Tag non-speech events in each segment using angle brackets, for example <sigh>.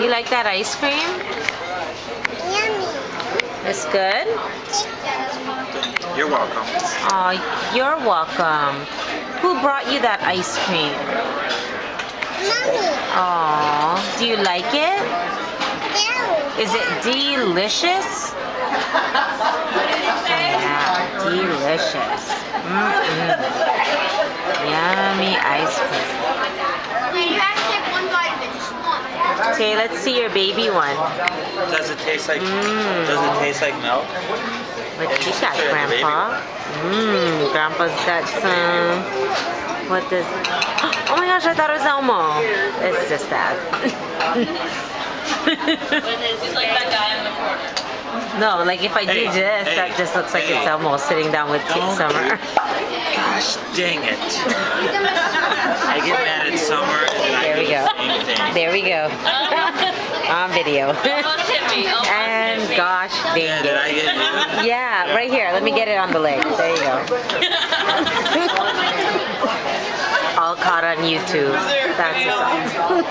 You like that ice cream? Yummy. It's good? You're welcome. Oh, you're welcome. Who brought you that ice cream? Mommy. Oh, do you like it? Down. Is it delicious? Yeah, delicious. Mm-mm. Yummy ice cream. You have to take one vitamin, just one. Okay, let's see your baby one. Does it taste like Mm. Does it taste like milk? What you got, Grandpa? Mmm, Grandpa's got some. What does? <gasps> Oh my gosh, I thought it was Elmo. It's just that. It's like that guy in the corner. no, like if I do Hey, this, hey, that just looks like it's. Elmo sitting down with Kate Summer. Gosh dang it. <laughs> I get mad at summer and I There we do go. the same thing. There we go. <laughs> On video. Almost hit me. Almost and gosh dang did I it. get you? Yeah, right here. Let me get it on the leg. There you go. <laughs> All caught on YouTube. That's what's up.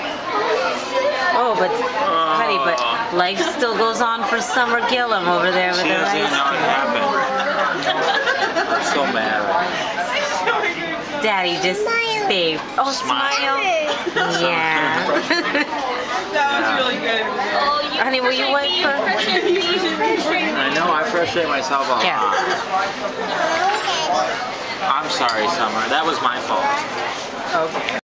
Oh, but honey, but uh. life still goes on for Summer Gilliam over there with She her doesn't even know ice it so mad. <laughs> Daddy, just Smile. stay. Oh, smile. Yeah. That was really good. Oh, you Honey, will you wipe her? I know, I frustrate myself a lot. Yeah. I'm sorry, Summer. That was my fault. Okay.